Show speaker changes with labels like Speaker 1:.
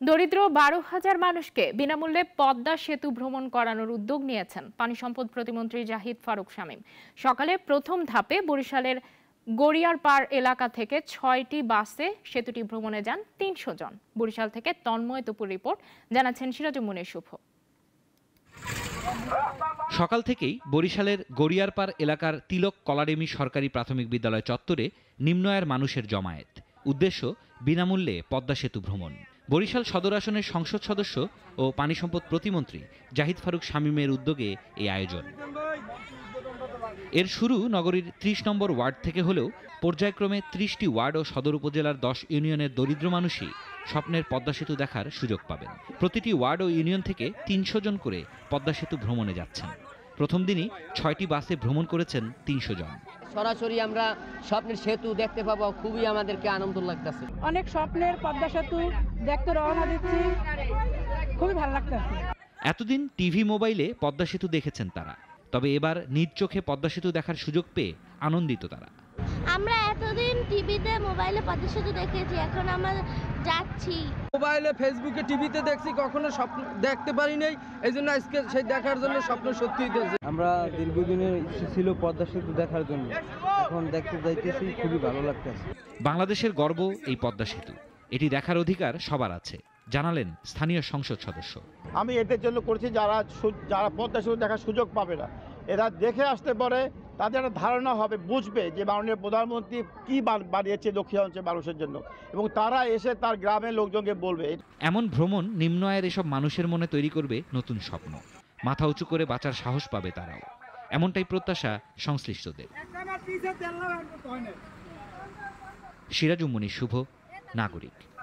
Speaker 1: দরিদ্র বারো হাজার মানুষকে বিনামূল্যে পদ্মা সেতু ভ্রমণ করানোর উদ্যোগ নিয়েছেন পানি সম্পদ প্রতিমন্ত্রী জাহিদ ফারুক শামীম। সকালে প্রথম ধাপে বরিশালের গড়িয়ারপাড় এলাকা থেকে ছয়টি বাসে সেতুটি ভ্রমণে যান তিনশো জন। বরিশাল থেকে তন্ময় তুপুর রিপোর্ট, জানাচ্ছেন সিরাজুমুনের শুভ।
Speaker 2: সকাল থেকেই বরিশালের গড়িয়ারপাড় এলাকার তিলক কলাডেমি সরকারি প্রাথমিক বিদ্যালয় চত্বরে নিম্ন আয়ের মানুষের জমায়েত। উদ্দেশ্য, বিনামূল্যে পদ্মা সেতু ভ্রমণ। বরিশাল সদর আসনের সংসদ সদস্য ও পানি সম্পদ প্রতিমন্ত্রী জাহিদ ফারুক শামীমের উদ্যোগে এই আয়োজন। এর শুরু নগরীর ত্রিশ নম্বর ওয়ার্ড থেকে হলেও পর্যায়ক্রমে ত্রিশটি ওয়ার্ড ও সদর উপজেলার দশ ইউনিয়নের দরিদ্র মানুষই স্বপ্নের পদ্মা সেতু দেখার সুযোগ পাবেন। প্রতিটি ওয়ার্ড ও ইউনিয়ন থেকে তিনশো জন করে পদ্মা সেতু ভ্রমণে যাচ্ছেন। প্রথম দিনই ছয়টি বাসে ভ্রমণ করেছেন তিনশো জন।
Speaker 3: সরাসরি আমরা স্বপ্নের সেতু দেখতে পাবো খুবই আমাদেরকে আনন্দ লাগতেছে।
Speaker 4: অনেক স্বপ্নের পদ্মা সেতু দেখতে রওনা দিচ্ছি খুবই ভালো লাগতেছে।
Speaker 2: এতদিন টিভি মোবাইলে পদ্মা সেতু দেখেছেন তারা তবে এবার নিজ চোখে পদ্মা সেতু দেখার সুযোগ পেয়ে আনন্দিত তারা।
Speaker 5: আমরা এতদিন টিভিতে মোবাইলে সেতু দেখেছি এখন আমরা যাচ্ছি।
Speaker 6: মোবাইলে ফেসবুকে টিভিতে দেখছি কখনো স্বপ্ন দেখতে পারি নাই এই জন্য আজকে সেই দেখার জন্য স্বপ্ন সত্যি হইতেছে
Speaker 7: আমরা দীর্ঘদিনের ইচ্ছে ছিল পদ্মা সেতু দেখার জন্য। এখন দেখতে যাইতেছি খুবই ভালো লাগতেছে।
Speaker 2: বাংলাদেশের গর্ব এই পদ্মা সেতু। এটি দেখার অধিকার সবার আছে জানালেন স্থানীয় সংসদ সদস্য।
Speaker 8: আমি এদের জন্য করছি যারা যারা পদ্মা সেতু দেখার সুযোগ পাবে না। এরা দেখে আসতে পারে তাদের একটা ধারণা হবে, বুঝবে যে মাননীয় প্রধানমন্ত্রী কী বা- বানিয়েছে দক্ষিণাঞ্চলের মানুষের জন্য এবং তারা এসে তার গ্রামের লোকজনকে বলবে।
Speaker 2: এমন ভ্রমণ নিম্ন আয়ের এসব মানুষের মনে তৈরি করবে নতুন স্বপ্ন। মাথা উঁচু করে বাঁচার সাহস পাবে তারাও। এমনটাই প্রত্যাশা সংশ্লিষ্টদের। সিরাজুমনি শুভ, নাগরিক।